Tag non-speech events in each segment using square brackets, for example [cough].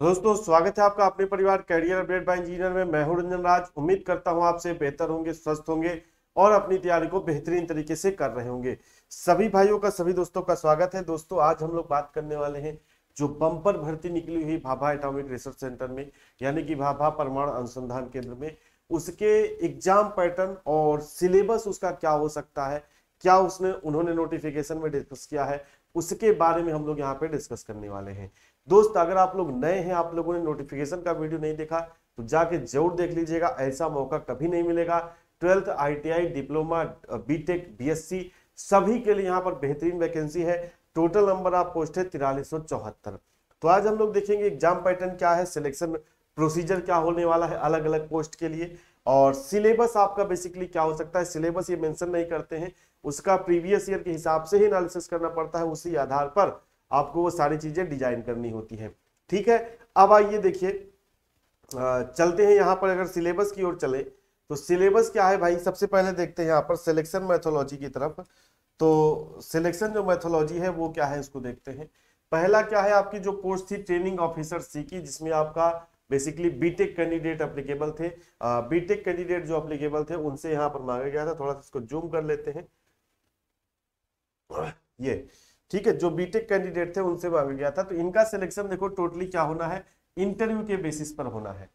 दोस्तों, स्वागत है आपका अपने परिवार कैरियर अपडेट बाय इंजीनियर में। मैं हूँ रंजन राज। उम्मीद करता हूँ आपसे बेहतर होंगे, स्वस्थ होंगे और अपनी तैयारी को बेहतरीन तरीके से कर रहे होंगे। सभी भाइयों का, सभी दोस्तों का स्वागत है। दोस्तों, आज हम लोग बात करने वाले हैं जो बंपर भर्ती निकली हुई भाभा एटॉमिक रिसर्च सेंटर में, यानी कि भाभा परमाणु अनुसंधान केंद्र में। उसके एग्ज़ाम पैटर्न और सिलेबस उसका क्या हो सकता है, क्या उसने, उन्होंने नोटिफिकेशन में डिस्कस किया है, उसके बारे में हम लोग यहाँ पे डिस्कस करने वाले हैं। दोस्त, अगर आप लोग नए हैं, आप लोगों ने नोटिफिकेशन का वीडियो नहीं देखा तो जाके ज़रूर देख लीजिएगा, ऐसा मौका कभी नहीं मिलेगा। Twelfth ITI diploma BTech BSc सभी के लिए यहाँ पर बेहतरीन वैकेंसी है। टोटल नंबर ऑफ़ पोस्ट है तिरालीस तो आज हम लोग देखेंगे एग्ज़ाम पैटर्न क्या है सिलेक्शन प्रोसीजर क्या होने वाला है अलग अलग पोस्ट के लिए। और सिलेबस आपका बेसिकली क्या हो सकता है सिलेबस ये मेंशन नहीं करते हैं। उसका प्रीवियस ईयर के हिसाब से ही एनालिसिस करना पड़ता है, उसी आधार पर आपको वो सारी चीज़ें डिज़ाइन करनी होती है। ठीक है, अब आइए देखिए चलते हैं यहाँ पर, अगर सिलेबस की ओर चले तो सिलेबस क्या है भाई? सबसे पहले देखते हैं यहाँ पर सिलेक्शन मैथोलॉजी की तरफ़। तो सिलेक्शन जो मैथोलॉजी है, वो क्या है इसको देखते हैं। पहला क्या है, आपकी जो पोस्ट थी ट्रेनिंग ऑफिसर सी की, जिसमें आपका बेसिकली बीटेक कैंडिडेट अप्लीकेबल थे। बीटेक कैंडिडेट जो अप्लीकेबल थे, उनसे यहाँ पर मांगा गया था। थोड़ा सा इसको जूम कर लेते हैं। ये ठीक है, जो बीटेक कैंडिडेट थे उनसे मांगा गया था। तो इनका सिलेक्शन देखो टोटली क्या होना है? इंटरव्यू के बेसिस पर होना है।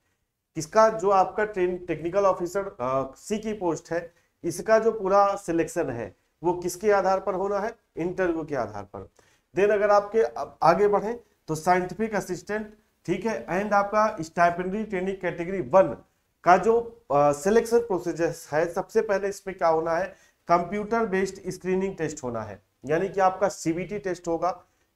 किसका? जो आपका ट्रेन टेक्निकल ऑफिसर सी की पोस्ट है, इसका जो पूरा सिलेक्शन है, वो किसके आधार पर होना है? इंटरव्यू के आधार पर। देन अगर आपके आगे बढ़े तो साइंटिफिक असिस्टेंट ठीक है एंड आपका स्टाइपेंडरी ट्रेनिंग कैटेगरी वन का जो सिलेक्शन प्रोसीजर है, सबसे पहले इसमें क्या होना है? कंप्यूटर बेस्ड स्क्रीनिंग टेस्ट होना है। यानी कि आपका सीबीटी टेस्ट होगा।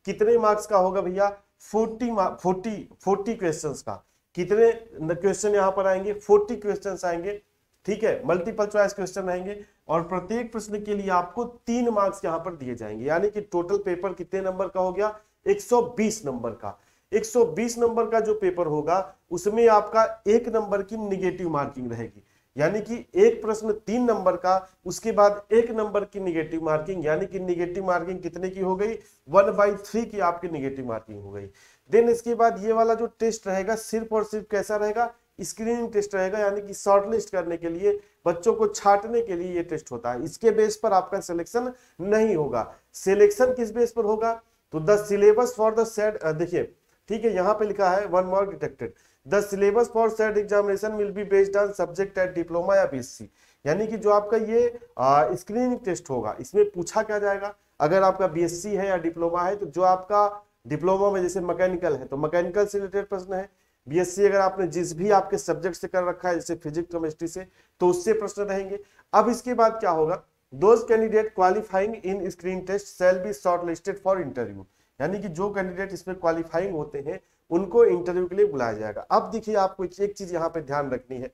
कितने मार्क्स का होगा भैया? 40 40 40 क्वेश्चंस का। कितने क्वेश्चन यहाँ पर आएँगे? 40 क्वेश्चंस आएँगे। ठीक है? मल्टीपल चॉइस क्वेश्चन आएँगे और प्रत्येक प्रश्न के लिए आपको तीन मार्क्स यहाँ पर दिए जाएँगे। यानी कि टोटल पेपर कितने नंबर का हो गया? 120 नंबर का। 120 नंबर का जो पेपर होगा, उसमें आपका एक नंबर की निगेटिव मार्किंग रहेगी। यानी कि एक प्रश्न तीन नंबर का, उसके बाद एक नंबर की निगेटिव मार्किंग यानी कि निगेटिव मार्किंग कितने की हो गई? वन बाई थ्री की आपकी निगेटिव मार्किंग हो गई। देन इसके बाद ये वाला जो टेस्ट रहेगा, सिर्फ़ और सिर्फ़ कैसा रहेगा? स्क्रीनिंग टेस्ट रहेगा, यानी कि शॉर्ट लिस्ट करने के लिए, बच्चों को छाटने के लिए ये टेस्ट होता है। इसके बेस पर आपका सिलेक्शन नहीं होगा। सिलेक्शन किस बेस पर होगा? तो the syllabus for the set देखिए, ठीक है, यहाँ पे लिखा है one mark detected the syllabus for set examination will be based on subject at diploma या बीएससी यानी कि जो आपका ये स्क्रीनिंग टेस्ट होगा, इसमें पूछा क्या जाएगा? अगर आपका बीएससी है या डिप्लोमा है तो जो आपका डिप्लोमा में जैसे मैकेनिकल है तो मैकेनिकल से रिलेटेड प्रश्न है। बीएससी अगर आपने जिस भी आपके सब्जेक्ट से कर रखा है, जैसे फिजिक्स केमिस्ट्री से तो उससे प्रश्न रहेंगे। अब इसके बाद क्या होगा? Those candidate qualifying in screen test shall be short listed for interview यानी कि जो कैंडिडेट इसमें क्वालिफाइंग होते हैं उनको इंटरव्यू के लिए बुलाया जाएगा। अब देखिए आपको एक चीज़ यहाँ पे ध्यान रखनी है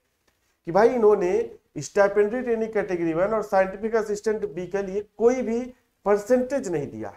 कि भाई इन्होंने स्टाइपेंडरी ट्रेनिंग कैटेगरी वन और साइंटिफिक असिस्टेंट बी के लिए कोई भी परसेंटेज नहीं दिया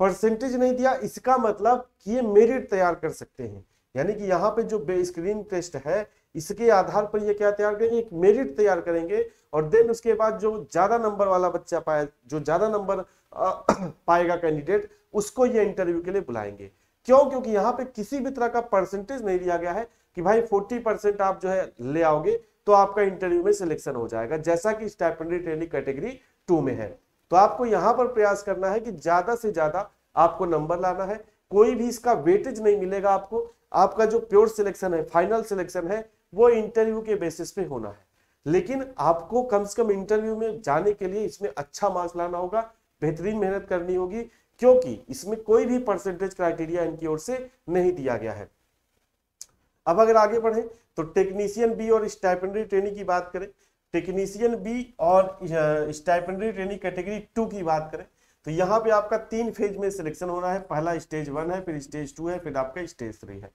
परसेंटेज नहीं दिया, इसका मतलब कि ये मेरिट तैयार कर सकते हैं। यानी कि यहाँ पे जो स्क्रीन टेस्ट है, इसके आधार पर ये क्या तैयार करेंगे? एक मेरिट तैयार करेंगे और देन उसके बाद जो ज़्यादा नंबर वाला बच्चा पाए जो ज़्यादा नंबर [coughs] पाएगा कैंडिडेट उसको ये इंटरव्यू के लिए बुलाएँगे। क्यों? क्योंकि यहाँ पे किसी भी तरह का परसेंटेज नहीं दिया गया है कि भाई 40 परसेंट आप जो है ले आओगे तो आपका इंटरव्यू में सिलेक्शन हो जाएगा, जैसा कि स्टाइपेंडरी ट्रेनिंग कैटेगरी टू में है। तो आपको यहाँ पर प्रयास करना है कि ज़्यादा से ज़्यादा आपको नंबर लाना है, कोई भी इसका वेटेज नहीं मिलेगा आपको, आपका जो प्योर सिलेक्शन है फाइनल सिलेक्शन है, वो इंटरव्यू के बेसिस पे होना है। लेकिन आपको कम से कम इंटरव्यू में जाने के लिए इसमें अच्छा मार्क्स लाना होगा, बेहतरीन मेहनत करनी होगी क्योंकि इसमें कोई भी परसेंटेज क्राइटेरिया इनकी ओर से नहीं दिया गया है। अब अगर आगे बढ़े तो टेक्नीशियन बी और स्टाइपेंडरी ट्रेनिंग की बात करें टेक्नीशियन बी और स्टाइपेंडरी ट्रेनिंग कैटेगरी टू की बात करें तो यहाँ पे आपका तीन फ़ेज़ में सिलेक्शन होना है। पहला स्टेज वन है, फिर स्टेज टू है, फिर आपका स्टेज थ्री है।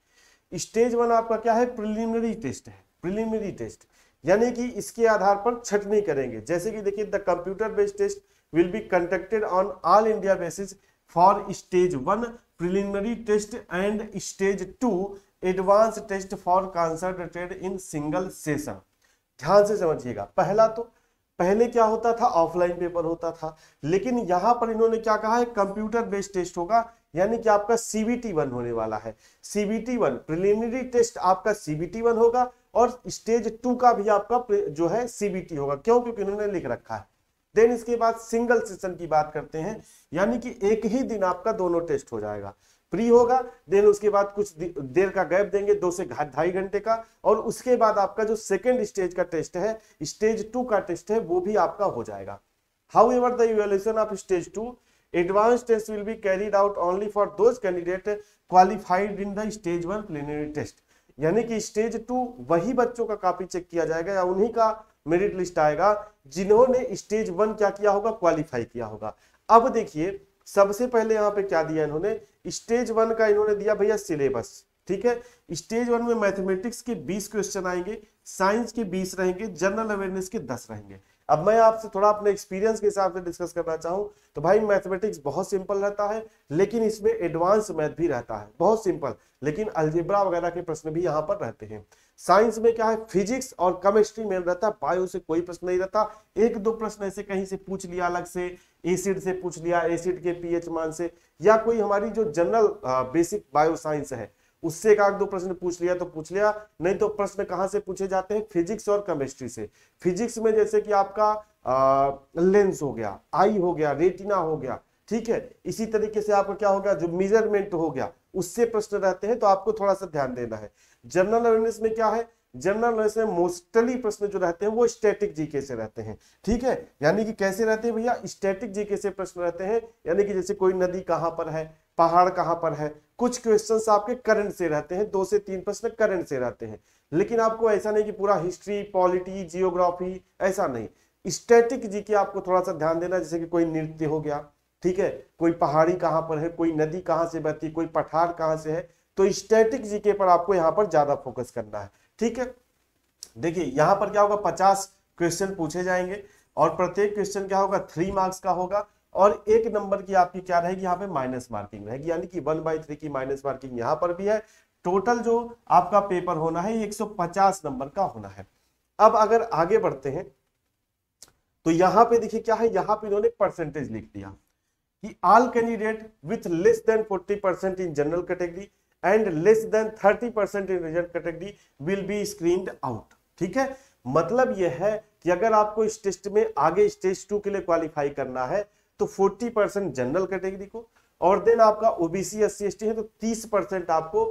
स्टेज वन आपका क्या है? प्रिलिमिनरी टेस्ट है प्रिलिमिनरी टेस्ट यानी कि इसके आधार पर छटनी करेंगे। जैसे कि देखिए the computer based test will be conducted on all India basis for stage one preliminary test and stage two advance test for concentrated in single session ध्यान से समझिएगा। पहला तो पहले क्या होता था? ऑफलाइन पेपर होता था। लेकिन यहाँ पर इन्होंने क्या कहा है? कंप्यूटर बेस्ड टेस्ट होगा। यानी कि आपका सीबीटी वन होने वाला है। सीबीटी वन प्रिलिमिनरी टेस्ट आपका सीबीटी वन होगा और स्टेज टू का भी आपका जो है सीबीटी होगा। क्यों? क्योंकि इन्होंने लिख रखा है। देन इसके बाद सिंगल सेशन की बात करते हैं, यानी कि एक ही दिन आपका दोनों टेस्ट हो जाएगा। प्री होगा, देन उसके बाद कुछ देर का गैप देंगे, दो से ढाई घंटे का, और उसके बाद आपका जो सेकेंड स्टेज का टेस्ट है स्टेज टू का टेस्ट है, वो भी आपका हो जाएगा। However the of stage two advance test will be carried out only for those candidate qualified in the stage one preliminary test यानी कि स्टेज टू वही बच्चों का कॉपी चेक किया जाएगा, या उन्हीं का मेरिट लिस्ट आएगा, जिन्होंने स्टेज वन क्या किया होगा, क्वालिफाई किया होगा। अब देखिए, सबसे पहले यहाँ पे क्या दिया इन्होंने? स्टेज वन का इन्होंने दिया भैया सिलेबस, ठीक है? स्टेज वन में मैथमेटिक्स के 20 क्वेश्चन आएँगे, साइंस के 20 रहेंगे, जनरल अवेयरनेस के 10 रहेंगे। अब मैं आपसे थोड़ा अपने एक्सपीरियंस के हिसाब से डिस्कस करना चाहूँ। तो भाई मैथमेटिक्स बहुत सिंपल रहता है, लेकिन इसमें एडवांस मैथ भी रहता है। बहुत सिंपल लेकिन अल्जेब्रा वगैरह के प्रश्न भी यहाँ पर रहते हैं। साइंस में क्या है? फिजिक्स और केमिस्ट्री में रहता है बायो से कोई प्रश्न नहीं रहता। एक दो प्रश्न ऐसे कहीं से पूछ लिया अलग से एसिड से पूछ लिया एसिड के पीएच मान से, या कोई हमारी जो जनरल बेसिक बायो साइंस है उससे एक आध दो प्रश्न पूछ लिया तो पूछ लिया नहीं तो प्रश्न कहाँ से पूछे जाते हैं? फिजिक्स और केमिस्ट्री से। फिजिक्स में जैसे कि आपका आ, लेंस हो गया आई हो गया रेटिना हो गया ठीक है? इसी तरीके से आपका क्या हो गया? जो मेज़रमेंट हो गया उससे प्रश्न रहते हैं तो आपको थोड़ा सा ध्यान देना है। जनरल अवेयरनेस में क्या है? जनरल अवेयरनेस में मोस्टली प्रश्न जो रहते हैं वो स्टैटिक जीके से रहते हैं ठीक है? यानी कि कैसे रहते हैं भैया? स्टैटिक जीके से प्रश्न रहते हैं। यानी कि जैसे कोई नदी कहाँ पर है? पहाड़ कहाँ पर है? कुछ क्वेश्चंस आपके करंट से रहते हैं, दो से तीन प्रश्न करंट से रहते हैं। लेकिन आपको ऐसा नहीं कि पूरा हिस्ट्री पॉलिटी जियोग्राफी ऐसा नहीं। स्टैटिक जीके आपको थोड़ा सा ध्यान देना, जैसे कि कोई नृत्य हो गया, ठीक है? कोई पहाड़ी कहाँ पर है, कोई नदी कहाँ से बहती है, कोई पठार कहाँ से है तो स्टैटिक जीके पर आपको यहाँ पर ज़्यादा फोकस करना है, ठीक है? देखिए, यहाँ पर क्या होगा, पचास क्वेश्चन पूछे जाएँगे, और प्रत्येक क्वेश्चन क्या होगा थ्री मार्क्स का होगा और एक नंबर की आपकी क्या रहेगी यहाँ पे माइनस मार्किंग रहेगी, यानी कि वन बाई थ्री की माइनस मार्किंग यहाँ पर भी है। टोटल जो आपका पेपर होना है, ये 150 नंबर का होना है। अब अगर आगे बढ़ते हैं तो यहाँ पे देखिए क्या है, यहाँ पे इन्होंने परसेंटेज लिख दिया कि all candidate with less than 40 percent in general category and less than 30 percent in reserve category will be screen out ठीक है? मतलब यह है कि अगर आपको इस टेस्ट में आगे स्टेज टू के लिए क्वालिफाई करना है तो 40 परसेंट जनरल कैटेगरी को, और देन आपका ओबीसी एस सी है तो 30 परसेंट आपको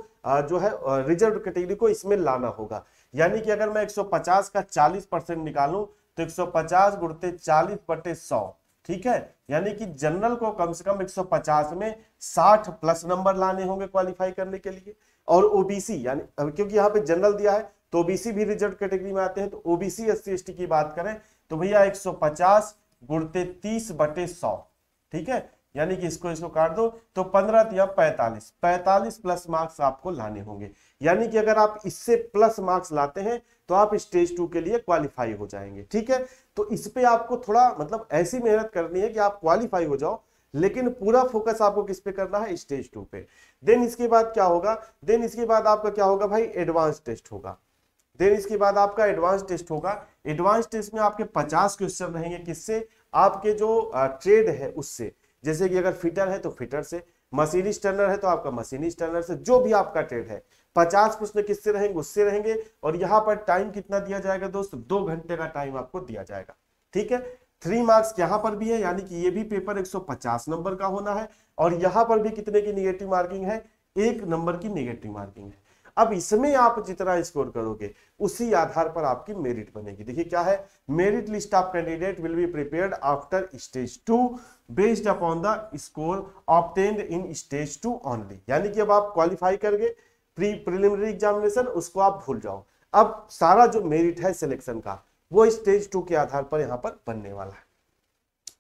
जो है रिज़र्व कैटेगरी को इसमें लाना होगा। यानी कि अगर मैं 150 का 40 परसेंट निकालूं तो 150 गुड़ते 40 बटे 100 ठीक है? यानी कि जनरल को कम से कम 150 में 60 प्लस नंबर लाने होंगे क्वालिफाई करने के लिए। और ओबीसी यानी क्योंकि यहाँ पे जनरल दिया है तो ओबीसी भी रिज़र्व कैटेगरी में आते हैं तो ओबीसी एस सी की बात करें तो भैया 150 गुड़ते 30 बटे 100 ठीक है? यानी कि इसको इसको काट दो तो पंद्रह या पैंतालीस। पैंतालीस प्लस मार्क्स आपको लाने होंगे। यानी कि अगर आप इससे प्लस मार्क्स लाते हैं तो आप स्टेज टू के लिए क्वालिफाई हो जाएँगे, ठीक है? तो इस पे आपको थोड़ा मतलब ऐसी मेहनत करनी है कि आप क्वालिफाई हो जाओ, लेकिन पूरा फोकस आपको किस पे करना है? स्टेज टू पे। देन इसके बाद क्या होगा? देन इसके बाद आपका क्या होगा भाई? एडवांस टेस्ट होगा। देन इसके बाद आपका एडवांस टेस्ट होगा। एडवांस टेस्ट में आपके 50 क्वेश्चन रहेंगे। किससे? आपके जो ट्रेड है उससे। जैसे कि अगर फिटर है तो फिटर से मशीनिस्ट टर्नर है तो आपका मशीनिस्ट टर्नर से, जो भी आपका ट्रेड है। पचास प्रश्न किससे रहेंगे? उससे रहेंगे। और यहाँ पर टाइम कितना दिया जाएगा दोस्त? दो घंटे का टाइम आपको दिया जाएगा। ठीक है? थ्री मार्क्स यहाँ पर भी है, यानी कि ये भी पेपर 150 नंबर का होना है। और यहाँ पर भी कितने की निगेटिव मार्किंग है? एक नंबर की निगेटिव मार्किंग है। अब इसमें आप जितना स्कोर करोगे, उसी आधार पर आपकी मेरिट बनेगी। देखिए क्या है? Merit list of candidate will be prepared after stage two based upon the score obtained in stage two only यानी कि अब आप क्वालिफाई करके प्री प्रिलिमिनरी एग्जामिनेशन उसको आप भूल जाओ। अब सारा जो मेरिट है सिलेक्शन का, वो स्टेज टू के आधार पर यहाँ पर बनने वाला है।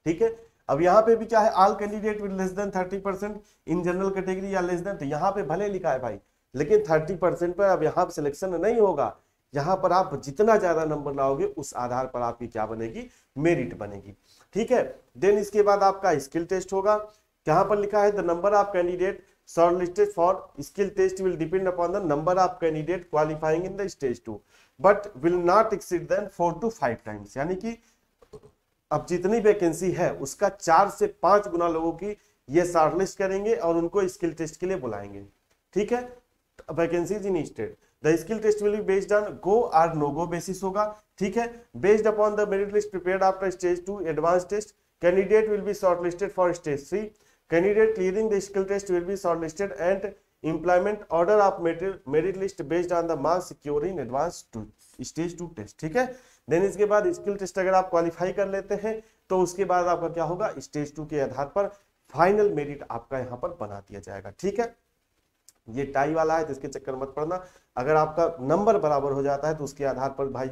ठीक है? अब यहाँ पे भी क्या है? All candidate with less than thirty percent in general category या लेस देन तो यहाँ पे भले लिखा है भाई लेकिन थर्टी परसेंट पर अब यहाँ सिलेक्शन नहीं होगा। यहाँ पर आप जितना ज़्यादा नंबर लाओगे, उस आधार पर आपकी क्या बनेगी? मेरिट बनेगी। ठीक है? देन इसके बाद आपका स्किल टेस्ट होगा। यहाँ पर लिखा है, the number of candidate shortlisted for skill test will depend upon the number of candidate qualifying in the stage 2 but will not exceed than 4 to 5 times यानी कि अब जितनी वैकेंसी है, उसका चार से पाँच गुना लोगों की ये शॉर्टलिस्ट करेंगे और उनको स्किल टेस्ट के लिए बुलाएँगे। ठीक है? Vacancies in state the skill test will be based on go or no go basis होगा, ठीक है? Based upon the merit list prepared after stage two advance test candidate will be shortlisted for stage three candidate clearing the skill test will be shortlisted and employment order of merit list based on the marks secure in advance to stage two test ठीक है? Then इसके बाद skill test अगर आप qualify कर लेते हैं तो उसके बाद आपका क्या होगा? स्टेज टू के आधार पर फाइनल मेरिट आपका यहाँ पर बना दिया जाएगा, ठीक है? ये टाई वाला है तो इसके चक्कर मत पड़ना। अगर आपका नंबर बराबर हो जाता है तो उसके आधार पर भाई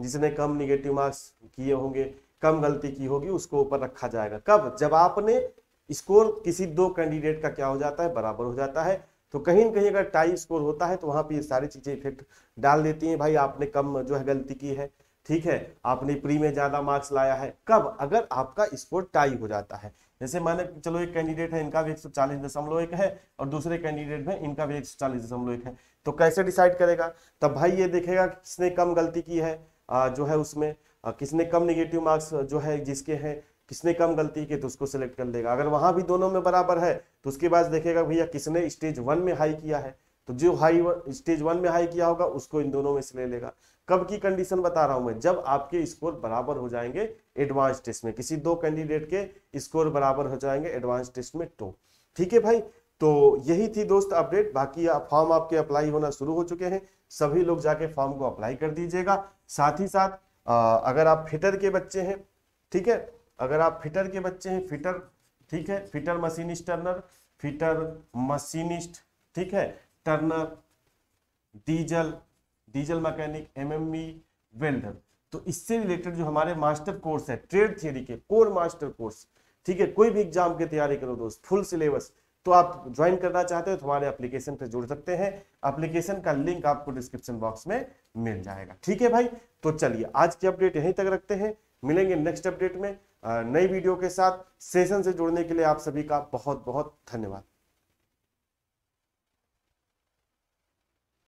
जिसने कम निगेटिव मार्क्स किए होंगे, कम गलती की होगी, उसको ऊपर रखा जाएगा। कब? जब आपने स्कोर किसी दो कैंडिडेट का क्या हो जाता है? बराबर हो जाता है। तो कहीं ना कहीं अगर टाई स्कोर होता है तो वहाँ पे ये सारी चीज़ें इफ़ेक्ट डाल देती हैं। भाई आपने कम जो है गलती की है। ठीक है? आपने प्री में ज़्यादा मार्क्स लाया है। कब? अगर आपका स्कोर टाई हो जाता है। जैसे माने चलो एक कैंडिडेट है, इनका भी एक सौ चालीस दशमलव एक है और दूसरे कैंडिडेट में इनका भी एक सौ चालीस दशमलव एक है। तो कैसे डिसाइड करेगा? तब भाई ये देखेगा कि किसने कम गलती की है जो है उसमें किसने कम निगेटिव मार्क्स जो है जिसके हैं, किसने कम गलती की तो उसको सिलेक्ट कर लेगा अगर वहाँ भी दोनों में बराबर है तो उसके बाद देखेगा भैया किसने स्टेज वन में हाई किया है। तो जो हाई स्टेज वन में हाई किया होगा, उसको इन दोनों में से ले लेगा। कब की कंडीशन बता रहा हूँ मैं? जब आपके स्कोर बराबर हो जाएँगे एडवांस टेस्ट में। किसी दो कैंडिडेट के स्कोर बराबर हो जाएँगे एडवांस टेस्ट में तो ठीक है भाई? तो यही थी दोस्त अपडेट बाकी फॉर्म आपके अप्लाई होना शुरू हो चुके हैं। सभी लोग जाके फॉर्म को अप्लाई कर दीजिएगा। साथ ही साथ आ, अगर आप फिटर के बच्चे हैं ठीक है? अगर आप फिटर के बच्चे हैं फिटर ठीक है? Fitter machinist turner fitter machinist ठीक है? Turner diesel diesel mechanic MME welder. तो इससे रिलेटेड जो हमारे मास्टर कोर्स है, ट्रेड थियरी के, कोर मास्टर कोर्स, ठीक है, कोई भी एग्ज़ाम की तैयारी करो दोस्त, फुल सिलेबस तो आप ज्वाइन करना चाहते हो तो हमारे एप्लीकेशन पे जुड़ सकते हैं। एप्लीकेशन का लिंक आपको डिस्क्रिप्शन बॉक्स में मिल जाएगा। ठीक है भाई तो चलिए, आज की अपडेट यहीं तक रखते हैं। मिलेंगे नेक्स्ट अपडेट में। नई वीडियो के साथ। सेशन से जुड़ने के लिए आप सभी का बहुत बहुत धन्यवाद।